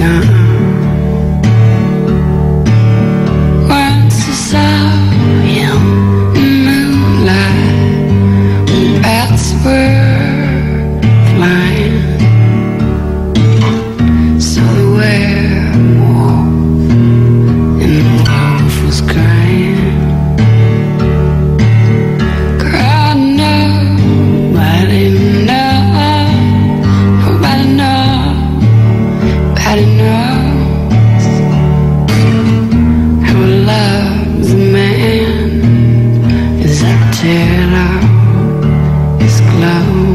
gone. now